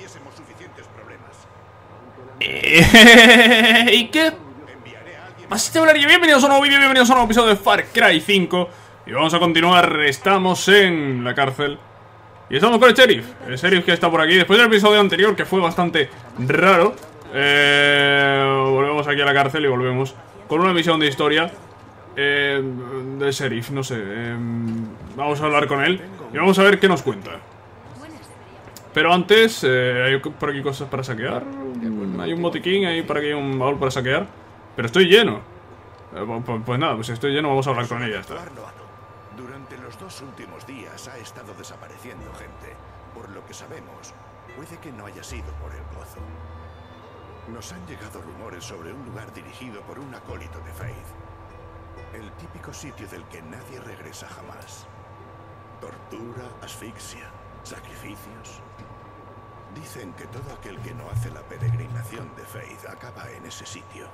tuviésemos suficientes problemas. Eh, ¿Y qué? Así te hablaría. Bienvenidos a un nuevo vídeo, bienvenidos a un nuevo episodio de Far Cry 5 Y vamos a continuar, estamos en la cárcel. Y estamos con el sheriff. El sheriff que está por aquí, después del episodio anterior que fue bastante raro eh, Volvemos aquí a la cárcel y volvemos con una misión de historia eh, Del sheriff, no sé eh, Vamos a hablar con él y vamos a ver qué nos cuenta pero antes, eh, hay por aquí cosas para saquear. Hay un botiquín, hay por aquí un baúl para saquear. Pero estoy lleno. Eh, pu- pu- pues nada, pues si estoy lleno, vamos a hablar con ella. está. Durante los dos últimos días ha estado desapareciendo gente. Por lo que sabemos, puede que no haya sido por el pozo. Nos han llegado rumores sobre un lugar dirigido por un acólito de Faith. El típico sitio del que nadie regresa jamás. Tortura, asfixia, sacrificios. Dicen que todo aquel que no hace la peregrinación de Faith acaba en ese sitio.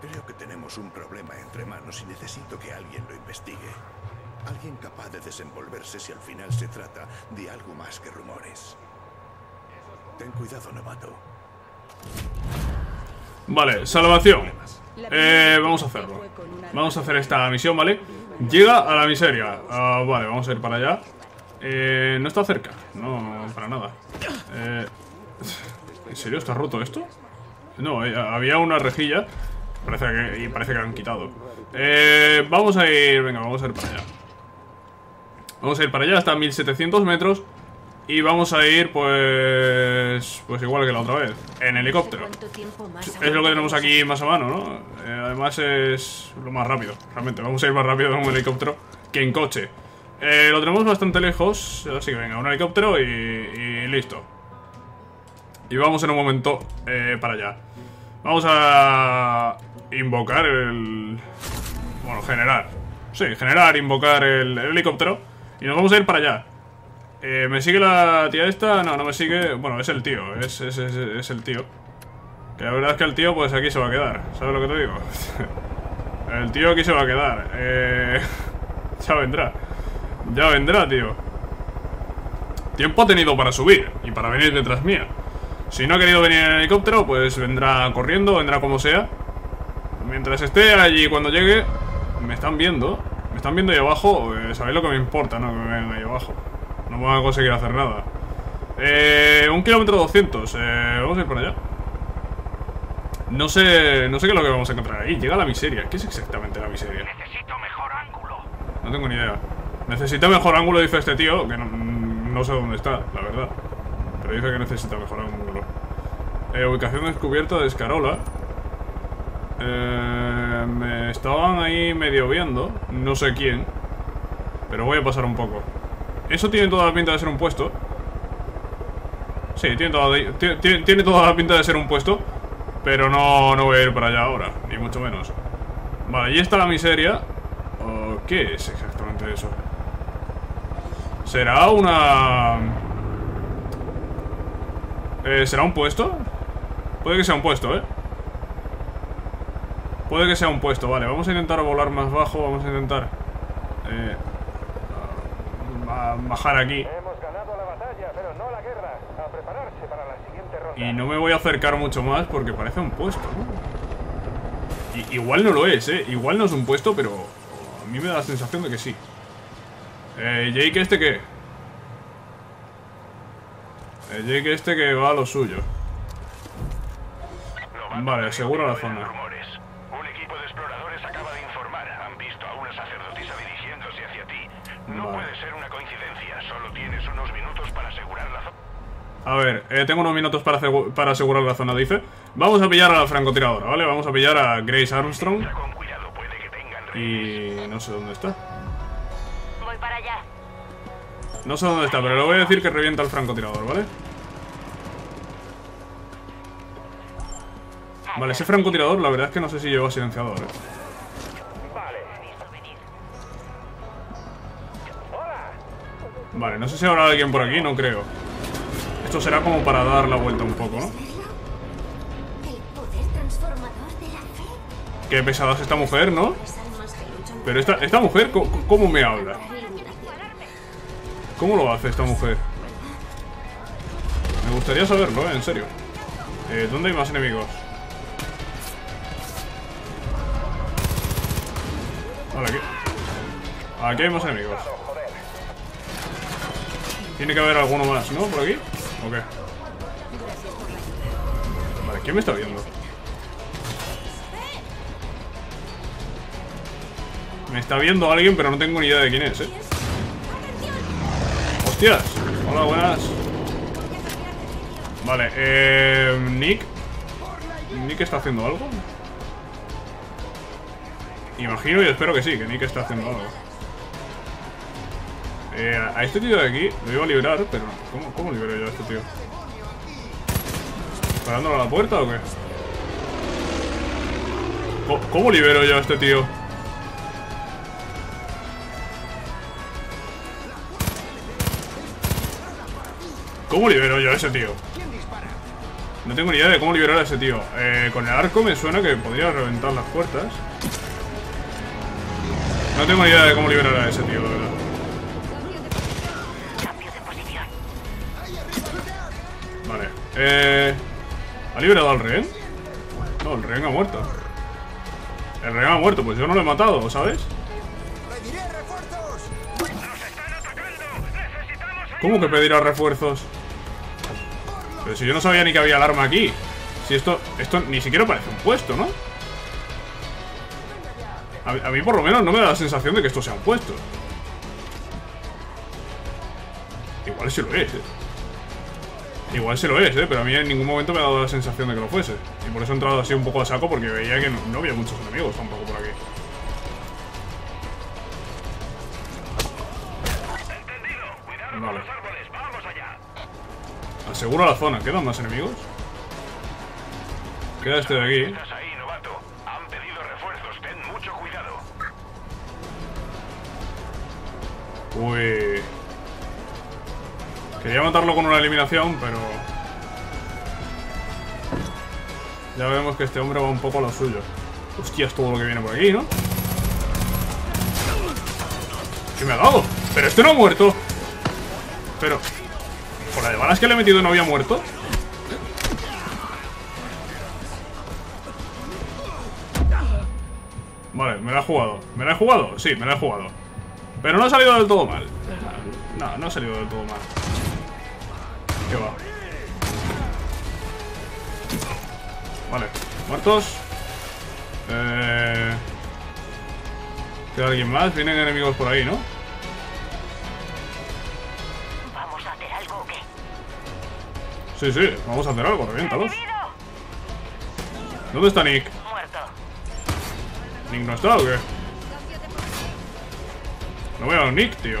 Creo que tenemos un problema entre manos y necesito que alguien lo investigue. Alguien capaz de desenvolverse si al final se trata de algo más que rumores. Ten cuidado, novato. Vale, salvación. Eh, vamos a hacerlo. Vamos a hacer esta misión, ¿vale? Llega a la miseria. Ah, vale, vamos a ir para allá. Eh, no está cerca. No, para nada. Eh, ¿En serio está roto esto? No, eh, había una rejilla. Parece que, y parece que la han quitado. Eh, vamos a ir... Venga, vamos a ir para allá. Vamos a ir para allá hasta 1700 metros. Y vamos a ir, pues... Pues igual que la otra vez. En helicóptero. Es lo que tenemos aquí más a mano, ¿no? Eh, además es lo más rápido, realmente. Vamos a ir más rápido en un helicóptero que en coche. Eh, lo tenemos bastante lejos, así que venga, un helicóptero y, y listo. Y vamos en un momento eh, para allá. Vamos a invocar el... Bueno, generar. Sí, generar, invocar el, el helicóptero. Y nos vamos a ir para allá. Eh, ¿Me sigue la tía esta? No, no me sigue. Bueno, es el tío, es, es, es, es el tío. Que la verdad es que el tío, pues aquí se va a quedar. ¿Sabes lo que te digo? el tío aquí se va a quedar. Eh... ya vendrá. Ya vendrá, tío. Tiempo ha tenido para subir y para venir detrás mía. Si no ha querido venir en helicóptero, pues vendrá corriendo, vendrá como sea. Mientras esté allí cuando llegue, me están viendo. Me están viendo ahí abajo. eh, ¿Sabéis lo que me importa, no? Que me vean ahí abajo. No van a conseguir hacer nada. Eh, un kilómetro 200. Eh, vamos a ir por allá. No sé, no sé qué es lo que vamos a encontrar ahí. Llega la miseria. ¿Qué es exactamente la miseria? Necesito mejor ángulo. No tengo ni idea. Necesita mejor ángulo, dice este tío, que no, no sé dónde está, la verdad. Pero dice que necesita mejor ángulo. Eh, ubicación descubierta de Escarola. Eh, me estaban ahí medio viendo, no sé quién. Pero voy a pasar un poco. Eso tiene toda la pinta de ser un puesto. Sí, tiene toda, tiene, tiene- toda la pinta de ser un puesto. Pero no, no voy a ir para allá ahora, ni mucho menos. Vale, y está la miseria. ¿O ¿Qué es exactamente eso? ¿Será una... Eh, ¿Será un puesto? Puede que sea un puesto, ¿eh? Puede que sea un puesto, vale. Vamos a intentar volar más bajo, vamos a intentar... Eh, ba- bajar aquí. Y no me voy a acercar mucho más porque parece un puesto, igual no lo es, ¿eh? Igual no es un puesto, pero a mí me da la sensación de que sí. Eh, Jake este que... Eh, Jake este que va a lo suyo. Vale, asegura la zona. Un equipo de exploradores acaba de informar. Han visto a una sacerdotisa dirigiéndose hacia ti. No Vale. puede ser una coincidencia. Solo tienes unos minutos para asegurar la zona. A ver, eh, tengo unos minutos para, para asegurar la zona, dice. Vamos a pillar a la francotiradora, ¿vale? Vamos a pillar a Grace Armstrong. Y no sé dónde está. No sé dónde está, pero le voy a decir que revienta el francotirador, ¿vale? Vale, ese francotirador la verdad es que no sé si lleva silenciador, ¿eh? Vale. No sé si habrá alguien por aquí, no creo. Esto será como para dar la vuelta un poco, ¿no? Qué pesada es esta mujer, ¿no? Pero esta, esta mujer, co- ¿cómo me habla? ¿Cómo lo hace esta mujer? Me gustaría saberlo, ¿eh? En serio. Eh, ¿Dónde hay más enemigos? Vale, aquí. Aquí hay más enemigos. Tiene que haber alguno más, ¿no? ¿Por aquí? ¿O qué? Vale, ¿quién me está viendo? Me está viendo alguien, pero no tengo ni idea de quién es, ¿eh? ¡Hostias! Hola, buenas. Vale, eh... Nick. ¿Nick está haciendo algo? Imagino y espero que sí, que Nick está haciendo algo. Eh, a este tío de aquí lo iba a liberar, pero... ¿Cómo, cómo libero yo a este tío? ¿Parándolo a la puerta o qué? ¿Cómo, cómo libero yo a este tío? ¿Cómo libero yo a ese tío? No tengo ni idea de cómo liberar a ese tío. Eh, con el arco me suena que podría reventar las puertas. No tengo ni idea de cómo liberar a ese tío, de verdad. Vale. Eh, ¿Ha liberado al rehén? No, el rehén ha muerto. El rehén ha muerto, pues yo no lo he matado, ¿sabes? ¿Cómo que pedirá refuerzos? Pero si yo no sabía ni que había alarma aquí Si esto, esto ni siquiera parece un puesto, ¿no? A, mí por lo menos no me da la sensación de que esto sea un puesto Igual sí lo es, ¿eh? Igual se lo es, ¿eh? Pero a mí en ningún momento me ha dado la sensación de que lo fuese Y por eso he entrado así un poco a saco Porque veía que no, había muchos enemigos tampoco por Aseguro la zona. ¿Quedan más enemigos? Queda este de aquí. Estás ahí, novato. Han pedido refuerzos. Ten mucho cuidado. Uy. Quería matarlo con una eliminación, pero... Ya vemos que este hombre va un poco a lo suyo. Hostia, es todo lo que viene por aquí, ¿no? ¿Qué me ha dado? ¡Pero este no ha muerto! Pero... ¿Por la de balas que le he metido no había muerto? Vale, me la he jugado ¿Me la he jugado? Sí, me la he jugado Pero no ha salido del todo mal No, no ha salido del todo mal ¿Qué va? Vale, muertos Eh... ¿Queda alguien más? Vienen enemigos por ahí, ¿no? Sí, sí, vamos a hacer algo, reviéntalos. ¿Dónde está Nick? Muerto. ¿Nick no está o qué? No veo a Nick, tío.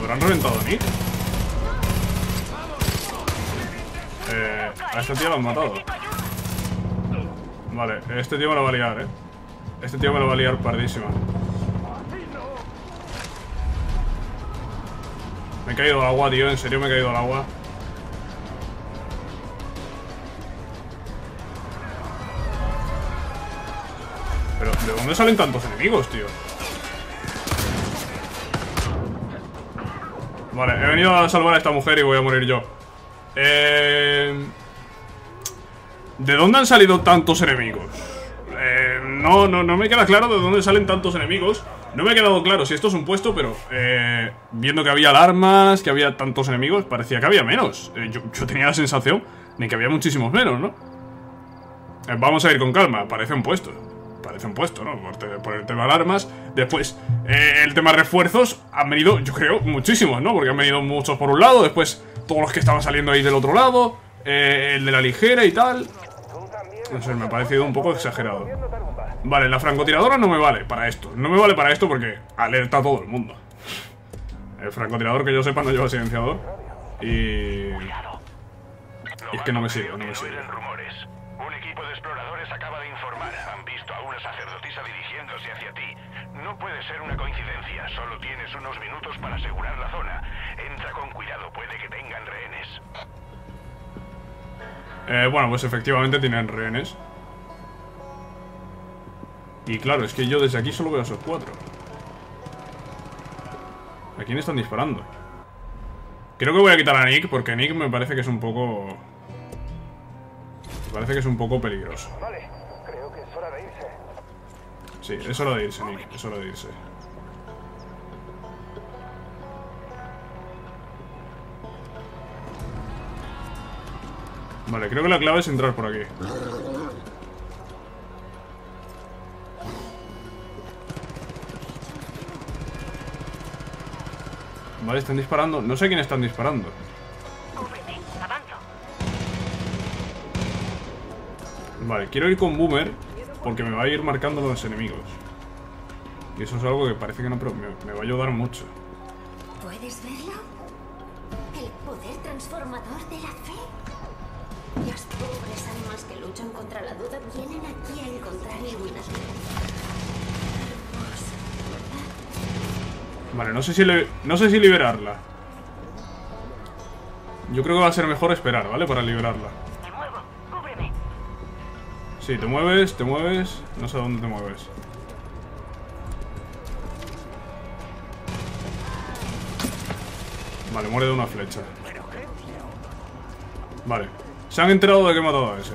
¿Habrán reventado a Nick? Eh, a este tío lo han matado. Vale, este tío me lo va a liar, eh. Este tío me lo va a liar pardísima. Me he caído al agua, tío. En serio me he caído al agua. Pero, ¿de dónde salen tantos enemigos, tío? Vale, he venido a salvar a esta mujer y voy a morir yo. Eh... ¿De dónde han salido tantos enemigos? Eh, no, no, no me queda claro de dónde salen tantos enemigos. No me ha quedado claro si esto es un puesto, pero eh, viendo que había alarmas, que había tantos enemigos, parecía que había menos. Eh, yo, tenía la sensación de que había muchísimos menos, ¿no? Eh, vamos a ir con calma, parece un puesto. Parece un puesto, ¿no? Por, el tema de alarmas. Después, el tema refuerzos, han venido, yo creo, muchísimos, ¿no? Porque han venido muchos por un lado, después todos los que estaban saliendo ahí del otro lado, el de la ligera y tal. No sé, me ha parecido un poco exagerado. Vale, la francotiradora no me vale para esto. No me vale para esto porque alerta a todo el mundo. El francotirador que yo sepa no lleva silenciador. Y... y es que no me sigue, no me sigue. Un equipo de exploradores acaba de informar. Han visto a una sacerdotisa dirigiéndose hacia ti. No puede ser una coincidencia. Solo tienes unos minutos para asegurar la zona. Entra con cuidado, puede que tengan rehenes. Eh, bueno, pues efectivamente tienen rehenes. Y claro, es que yo desde aquí solo veo a esos cuatro. ¿A quién están disparando? Creo que voy a quitar a Nick porque Nick me parece que es un poco... Me parece que es un poco peligroso. Vale, creo que es hora de irse. Sí, es hora de irse, Nick. Es hora de irse. Vale, creo que la clave es entrar por aquí. Vale, están disparando. No sé quién están disparando. Vale, quiero ir con Boomer porque me va a ir marcando los enemigos. Y eso es algo que parece que no, pero me, me va a ayudar mucho. ¿Puedes verlo? El poder transformador de la fe. Las pobres almas que luchan contra la duda vienen aquí a encontrar iluminación. Vale, no sé si le- no sé si liberarla. Yo creo que va a ser mejor esperar, ¿vale? Para liberarla. Me muevo. Cúbreme. Sí, te mueves, te mueves. No sé a dónde te mueves. Vale, muere de una flecha. Vale. Se han enterado de que he matado a ese.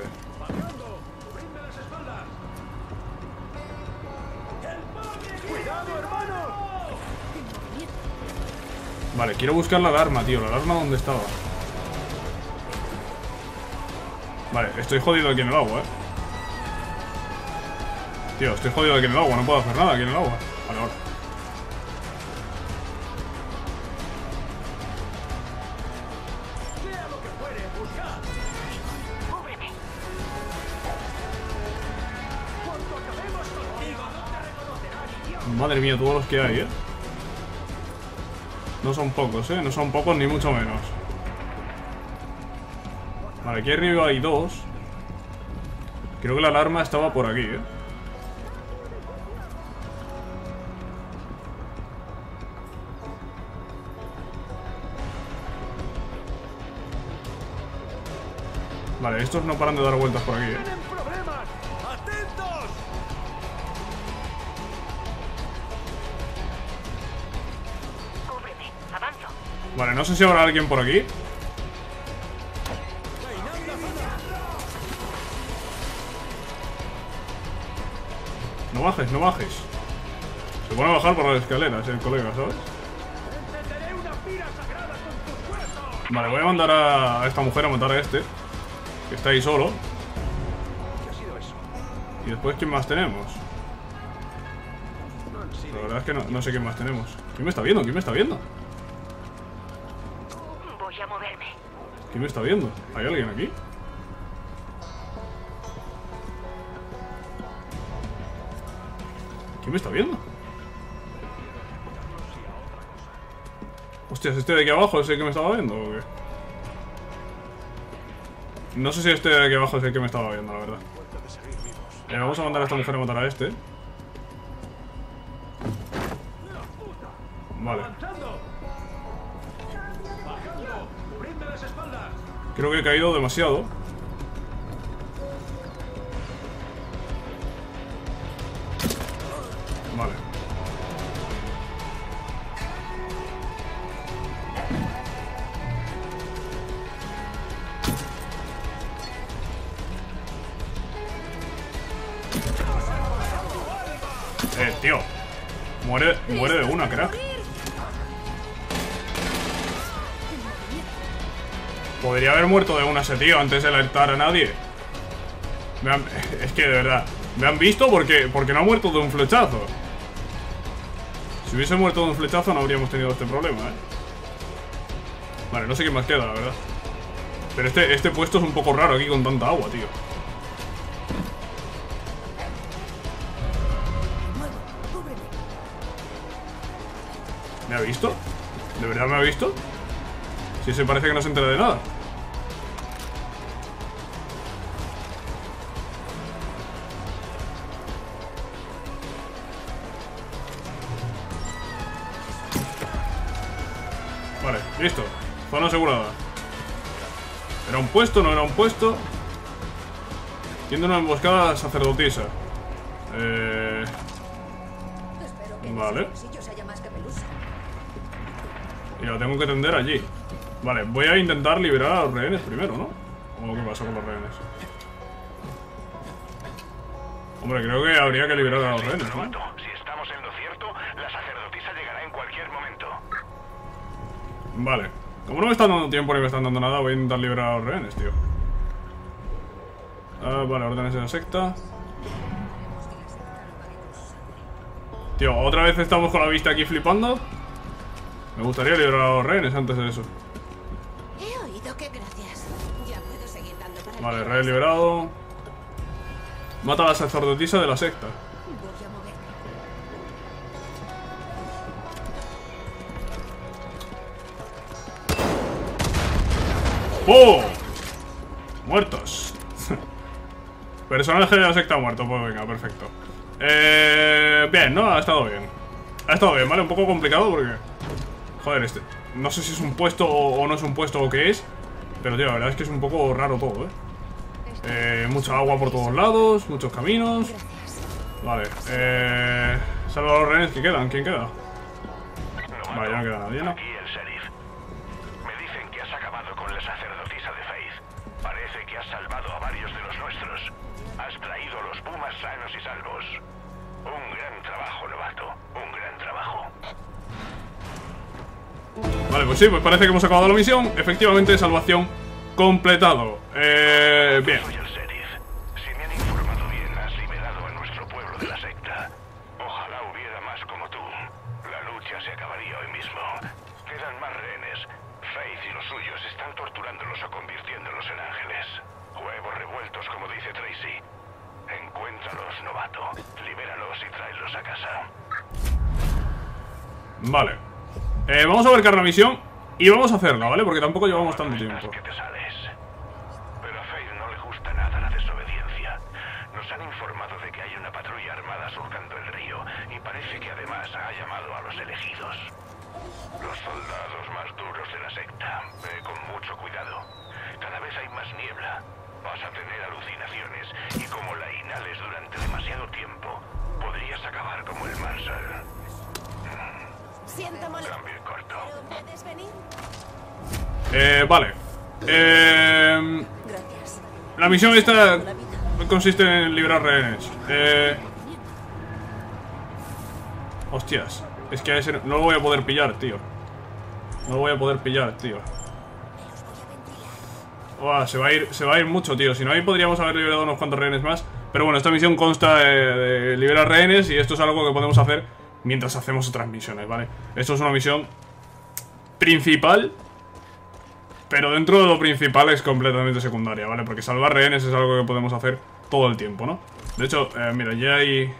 Vale, quiero buscar la alarma, tío. La alarma dónde estaba. Vale, estoy jodido aquí en el agua, eh. Tío, estoy jodido aquí en el agua, no puedo hacer nada aquí en el agua. Vale, ahora. Mía, todos los que hay, eh. No son pocos, eh. No son pocos ni mucho menos. Vale, aquí arriba hay dos. Creo que la alarma estaba por aquí, eh. Vale, estos no paran de dar vueltas por aquí, eh. Vale, no sé si habrá alguien por aquí. No bajes, no bajes. Se pone a bajar por las escaleras el colega, ¿sabes? Vale, voy a mandar a esta mujer a matar a este. Que está ahí solo. Y después, ¿quién más tenemos? La verdad es que no, no sé quién más tenemos. ¿Quién me está viendo? ¿Quién me está viendo? ¿Quién me está viendo? ¿Hay alguien aquí? ¿Quién me está viendo? Hostias, ¿este de aquí abajo es el que me estaba viendo o qué? No sé si este de aquí abajo es el que me estaba viendo, la verdad. Eh, vamos a mandar a esta mujer a matar a este. Vale. Creo que he caído demasiado. Vale. Podría haber muerto de una ese tío antes de alertar a nadie. Es que de verdad. Me han visto porque, porque no ha muerto de un flechazo. Si hubiese muerto de un flechazo no habríamos tenido este problema, ¿eh? Vale, no sé qué más queda, la verdad. Pero este, este puesto es un poco raro aquí con tanta agua, tío. ¿Me ha visto? ¿De verdad me ha visto? Si se parece que no se entera de nada. Vale, listo. Zona asegurada. ¿Era un puesto? ¿No era un puesto? Tiene una emboscada sacerdotisa. Eh... Vale. Y la tengo que tender allí. Vale, voy a intentar liberar a los rehenes primero, ¿no? ¿O qué pasa con los rehenes? Hombre, creo que habría que liberar a los rehenes, ¿no? Novato, si estamos en lo cierto, la sacerdotisa llegará en cualquier momento. Vale. Como no me están dando tiempo ni me están dando nada, voy a intentar liberar a los rehenes, tío. Ah, vale, órdenes de la secta. Tío, otra vez estamos con la vista aquí flipando. Me gustaría liberar a los rehenes antes de eso. Vale, rey liberado. Mata a la sacerdotisa de la secta. ¡Oh! Muertos. Personaje de la secta muerto. Pues venga, perfecto. Eh, bien, ¿no? Ha estado bien. Ha estado bien, ¿vale? Un poco complicado porque... Joder, este... No sé si es un puesto o o no es un puesto o qué es. Pero, tío, la verdad es que es un poco raro todo, ¿eh? Eh, mucha agua por todos lados, muchos caminos. Vale, eh... Salva a los rehenes que quedan. ¿Quién queda? Vale, ya no queda nadie, ¿no? aquí el sheriff. Me dicen que has acabado con la sacerdotisa de Faith. Parece que has salvado a varios de los nuestros. Has traído a los pumas sanos y salvos. Un gran trabajo, novato. Un gran trabajo. Vale, pues sí, pues parece que hemos acabado la misión. Efectivamente, salvación completado. Eh, bien. Vale. Eh, vamos a abarcar la misión y vamos a hacerla, ¿vale? Porque tampoco llevamos tanto tiempo. que te sales. Pero a Faith no le gusta nada la desobediencia. Nos han informado de que hay una patrulla armada surcando el río y parece que además ha llamado a los elegidos. Los soldados más duros de la secta. Ve con mucho cuidado. Cada vez hay más niebla. Vas a tener alucinaciones y como la inhales durante demasiado tiempo, podrías acabar como el Marshall. Siento molestar. Cambio corto. ¿Puedes venir? Eh, vale. Eh, Gracias. la misión esta consiste en librar rehenes. Eh, hostias. Es que a ese no lo voy a poder pillar, tío. No lo voy a poder pillar, tío. Se va a ir, se va a ir mucho, tío. Si no, ahí podríamos haber liberado unos cuantos rehenes más. Pero bueno, esta misión consta de, de liberar rehenes y esto es algo que podemos hacer mientras hacemos otras misiones, ¿vale? Esto es una misión principal, pero dentro de lo principal es completamente secundaria, ¿vale? Porque salvar rehenes es algo que podemos hacer todo el tiempo, ¿no? De hecho, eh, mira, allí hay...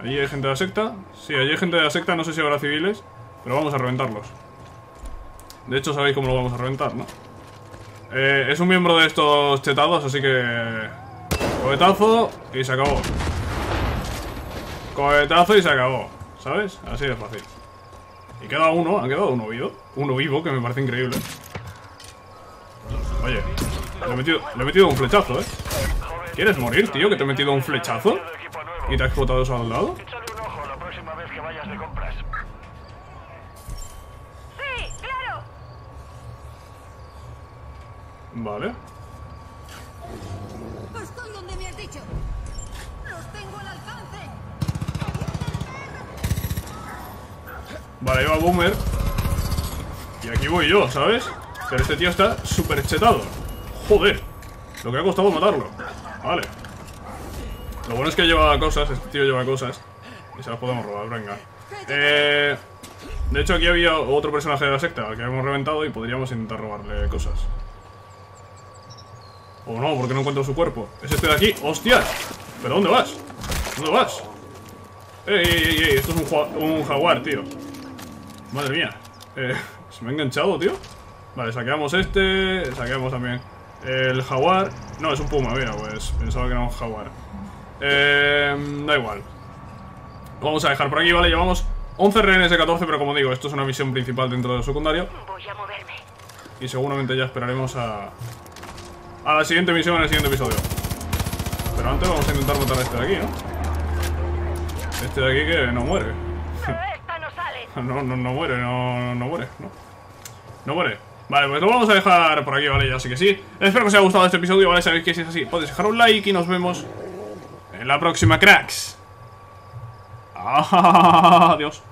Allí hay gente de la secta. Sí, allí hay gente de la secta, no sé si habrá civiles, pero vamos a reventarlos. De hecho, sabéis cómo lo vamos a reventar, ¿no? Eh, es un miembro de estos chetados, así que... Cohetazo y se acabó. Cohetazo y se acabó. ¿Sabes? Así de fácil. Y queda uno, ha quedado uno vivo. Uno vivo, que me parece increíble. Oye, le he metido, le he metido un flechazo, ¿eh? ¿Quieres morir, tío? Que te he metido un flechazo y te ha explotado eso al lado. Échale un ojo la próxima vez que vayas de compras. ¡Sí, claro! Vale. Estoy donde me has dicho. Los tengo al alcance. Vale, ahí va Boomer. Y aquí voy yo, ¿sabes? Pero este tío está súper chetado. Joder. Lo que ha costado matarlo. Vale. Lo bueno es que lleva cosas, este tío lleva cosas. Y se las podemos robar, venga. Eh, de hecho, aquí había otro personaje de la secta al que hemos reventado y podríamos intentar robarle cosas. O no, porque no encuentro su cuerpo. ¿Es este de aquí? ¡Hostias! ¿Pero dónde vas? ¿Dónde vas? ¡Ey, ey, ey! ey! Esto es un, un jaguar, tío. Madre mía. Eh, ¿Se me ha enganchado, tío? Vale, saqueamos este. Saqueamos también el jaguar. No, es un puma, mira, pues pensaba que era un jaguar. Eh, da igual. Lo vamos a dejar por aquí, ¿vale? Llevamos 11 rehenes de 14, pero como digo, esto es una misión principal dentro del secundario. Voy a moverme. Y seguramente ya esperaremos a... A la siguiente misión en el siguiente episodio. Pero antes vamos a intentar matar a este de aquí, ¿no? Este de aquí que no muere. No, esta no sale. No, no, no muere, no, no muere, no. No muere. Vale, pues lo vamos a dejar por aquí, ¿vale? Ya sí que sí. Espero que os haya gustado este episodio, ¿vale? Sabéis que si es así, podéis dejar un like y nos vemos en la próxima, cracks. Adiós.